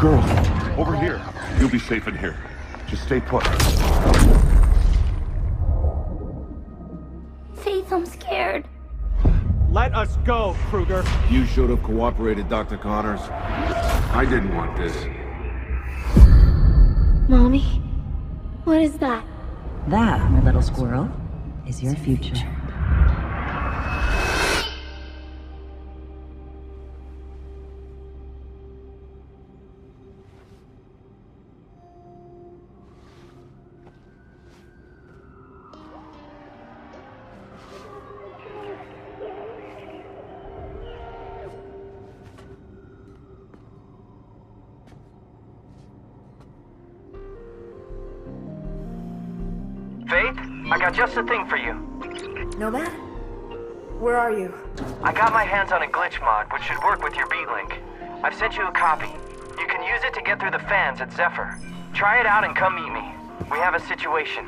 Girls, over here. You'll be safe in here. Just stay put. Faith, I'm scared. Let us go, Kruger. You should have cooperated, Dr. Connors. I didn't want this. Mommy? What is that? That, my little squirrel, is your future. Got just the thing for you. Nomad? Where are you? I got my hands on a glitch mod, which should work with your beatlink. I've sent you a copy. You can use it to get through the fans at Zephyr. Try it out and come meet me. We have a situation.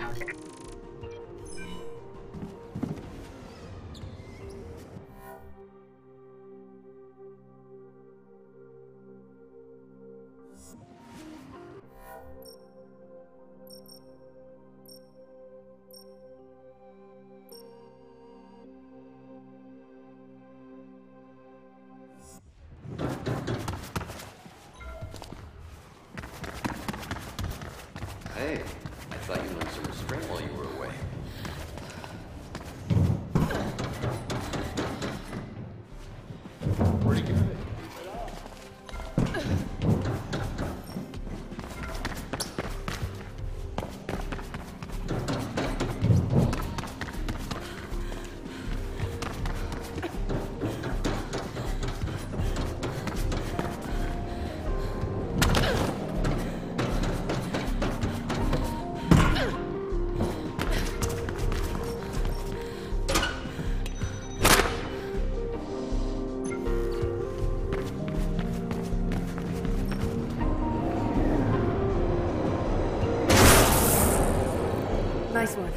Nice one.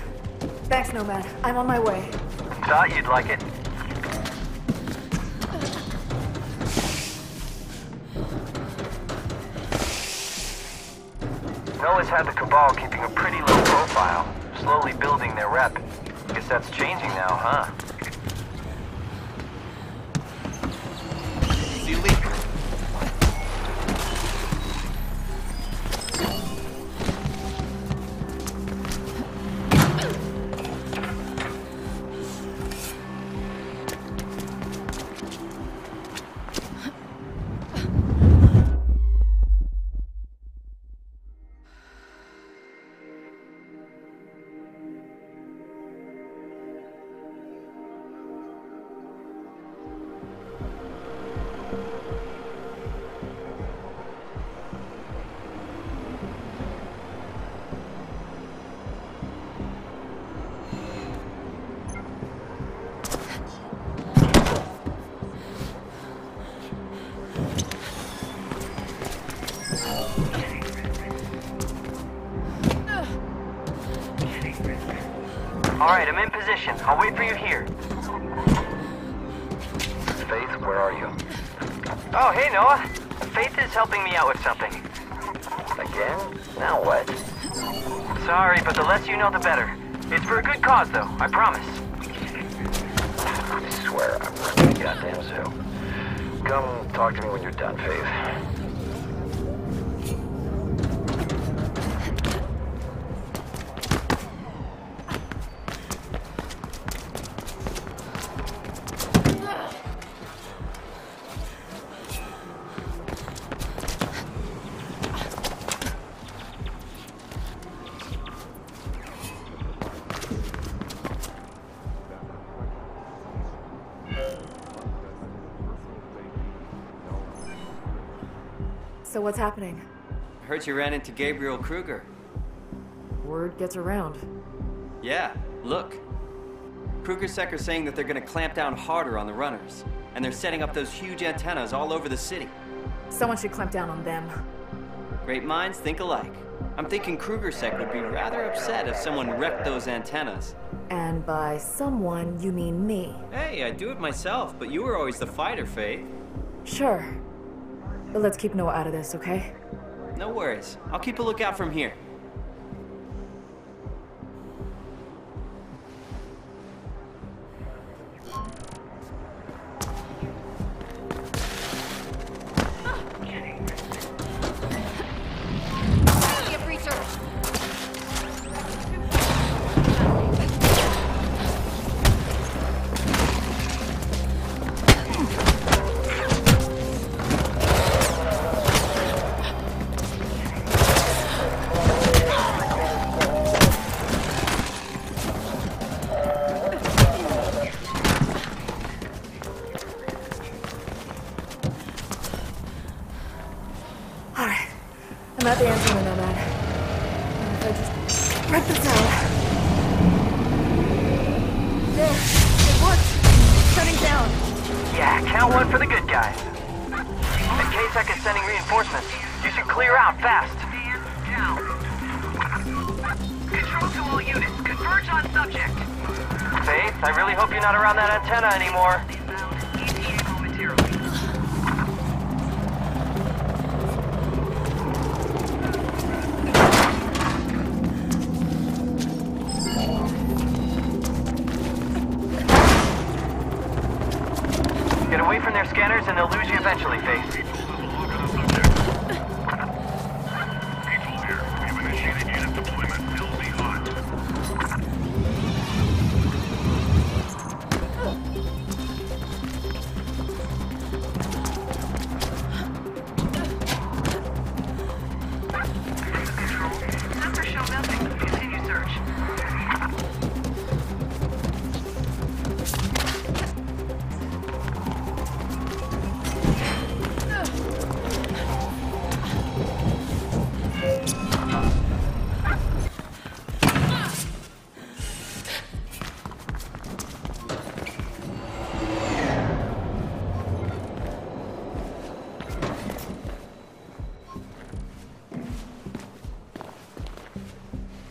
Thanks, Nomad. I'm on my way. Thought you'd like it. Noah's had the Cabal keeping a pretty low profile, slowly building their rep. Guess that's changing now, huh? Position. I'll wait for you here. Faith, where are you? Oh, hey, Noah. Faith is helping me out with something. Again? Now what? Sorry, but the less you know, the better. It's for a good cause, though. I promise. I swear I'm running goddamn zoo. Come talk to me when you're done, Faith. So what's happening? I heard you ran into Gabriel Kruger. Word gets around. Yeah, look. KrugerSec are saying that they're gonna clamp down harder on the runners. And they're setting up those huge antennas all over the city. Someone should clamp down on them. Great minds think alike. I'm thinking KrugerSec would be rather upset if someone wrecked those antennas. And by someone, you mean me. Hey, I do it myself, but you were always the fighter, Faith. Sure. But let's keep Noah out of this, okay? No worries. I'll keep a lookout from here. For the good guys. K-Sec is sending reinforcements, you should clear out fast. Control to all units. Converge on subject. Faith, I really hope you're not around that antenna anymore. Scanners and they'll lose you eventually, Faith.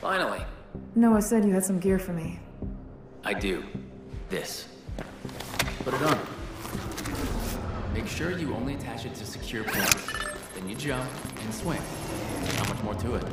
Finally, Noah said you had some gear for me. I do. This. Put it on. Make sure you only attach it to secure points. Then you jump and swing. Not much more to it.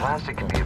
Plastic can be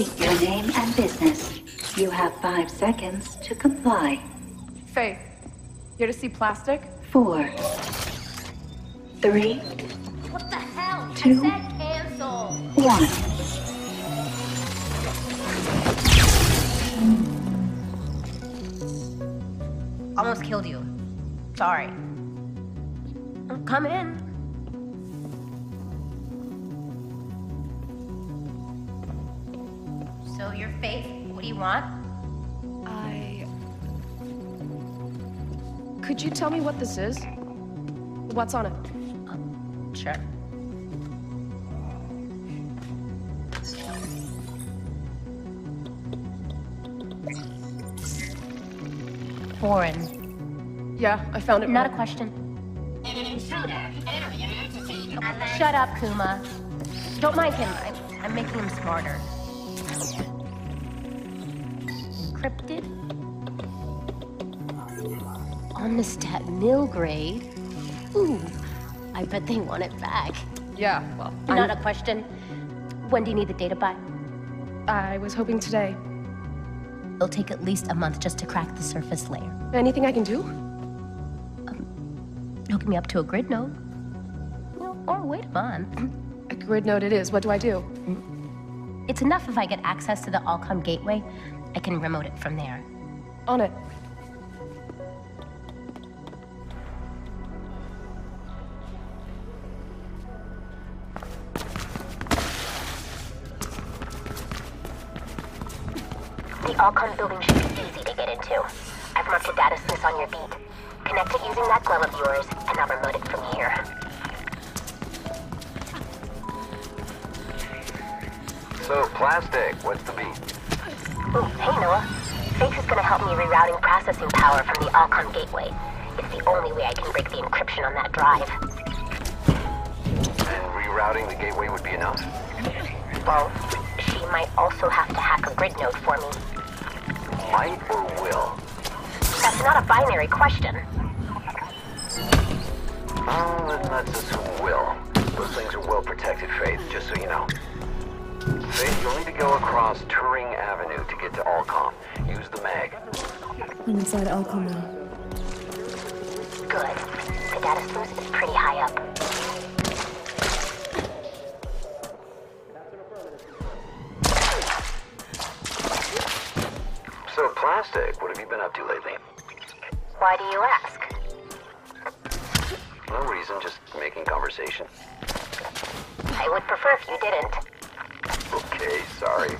State your name and business. You have five seconds to comply. Faith, here to see plastic? Four, three, What the hell? Two. I said cancel. one. Almost killed you. Sorry. Come in. So, your faith, what do you want? I. Could you tell me what this is? What's on it? Um, sure. Foreign. Yeah, I found it. Not a question. Shut up, Kuma. Don't mind him. I, I'm making him smarter. Omnistat mill grade. Ooh, I bet they want it back. Yeah, well, Not I'm- a question. When do you need the data by? I was hoping today. It'll take at least a month just to crack the surface layer. Anything I can do? Um, hook me up to a grid node. Or wait a month. A grid node it is. What do I do? It's enough if I get access to the Allcom gateway. I can remote it from there. On it. Building should be easy to get into. I've marked a data source on your beat. Connect it using that glove of yours, and I'll remote it from here. So, plastic, what's the beat? Ooh, hey Noah. Faith is gonna help me rerouting processing power from the Allcom gateway. It's the only way I can break the encryption on that drive. And rerouting the gateway would be enough? Well, she might also have to hack a grid node for me. Might or will? That's not a binary question. Oh, then that's just who will. Those things are well protected, Faith, just so you know. Faith, you'll need to go across Turing Avenue to get to Alcom. Use the mag. I'm inside Alcom now. Good. The data sluice is pretty high up. Up to lately? Why do you ask? No reason, just making conversation. I would prefer if you didn't. Okay, sorry.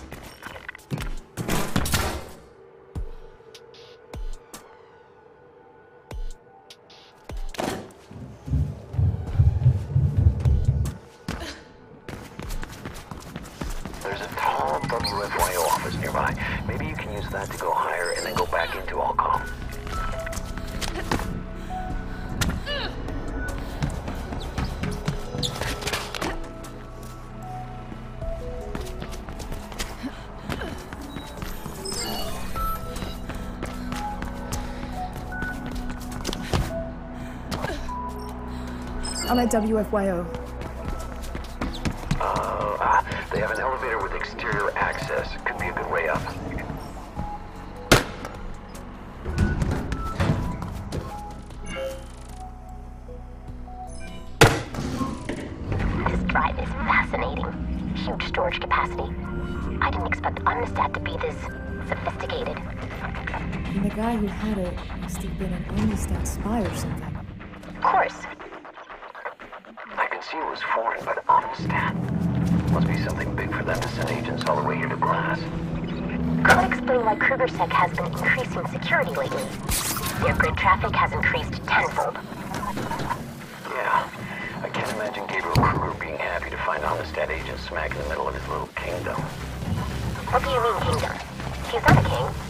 I'm at WFYO. Uh, Ah, they have an elevator with exterior access. Could be a good way up. This drive is fascinating. Huge storage capacity. I didn't expect Omnistat to be this sophisticated. And the guy who had it must have been an Omnistat spy or something. Of course. I could see it was Must be something big for them to send agents all the way here to Glass. Could explain why KrugerSec has been increasing security lately. Their grid traffic has increased tenfold. Yeah. I can't imagine Gabriel Kruger being happy to find Omnistat agents smack in the middle of his little kingdom. What do you mean, kingdom? He's not a king.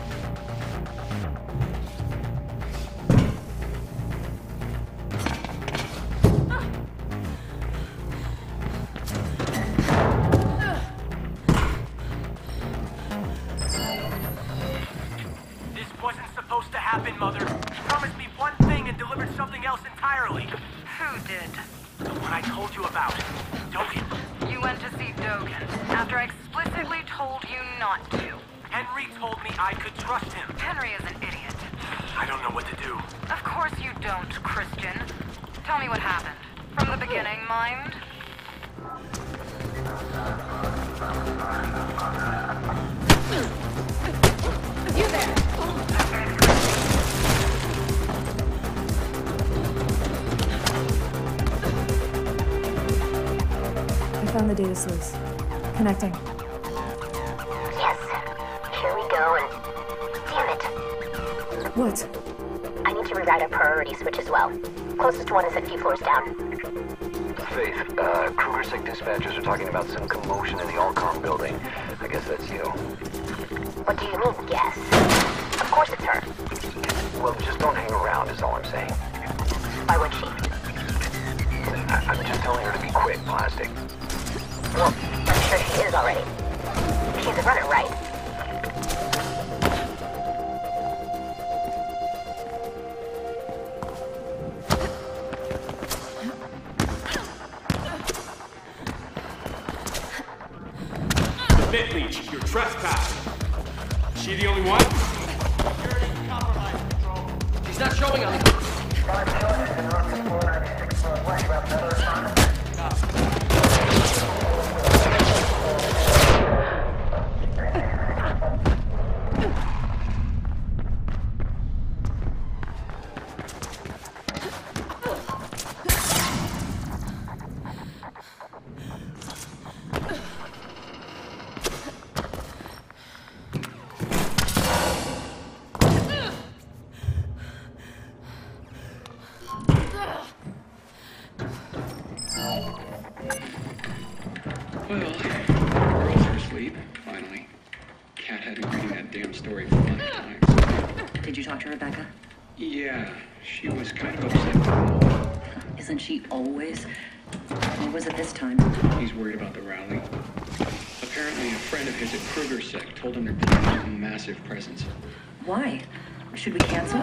the data source. Connecting. Yes. Here we go, and... Damn it. What? I need to reroute a priority switch as well. Closest one is a few floors down. Faith, uh, KrugerSec dispatchers are talking about some commotion in the Allcom building. I guess that's you. What do you mean, yes? Of course it's her. Well, just don't hang around is all I'm saying. Why would she? I- I'm just telling her to be quick, Plastic. I'm sure she is already. She's a runner, right? She always? What was it this time? He's worried about the rally. Apparently, a friend of his at KrugerSec told him they're planning a massive presence. Why? Should we cancel?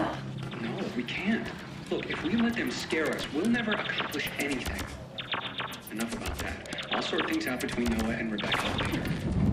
No, we can't. Look, if we let them scare us, we'll never accomplish anything. Enough about that. I'll sort things out between Noah and Rebecca later.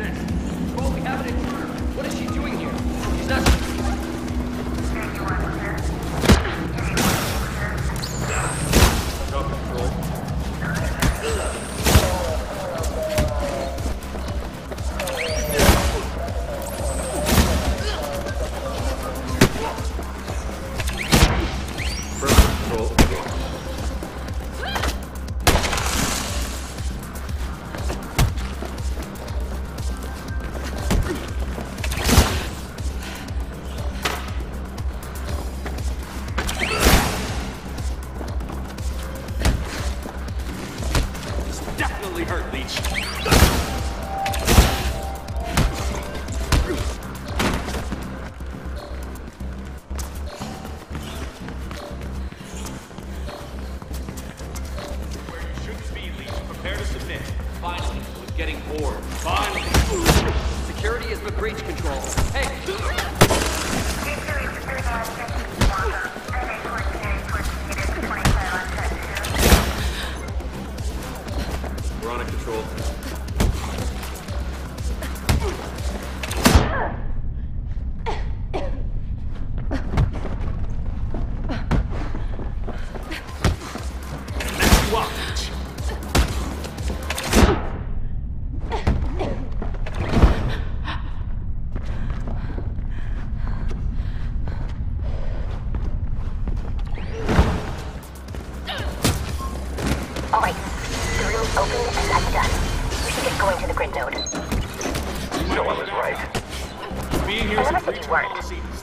success.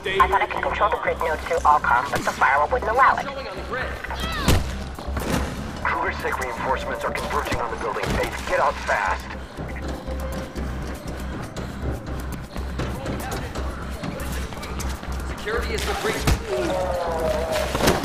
I thought I could control the grid node through all Allcom, but the firewall wouldn't allow it. KrugerSec reinforcements are converging on the building. Dave, get out fast. Security is the breach.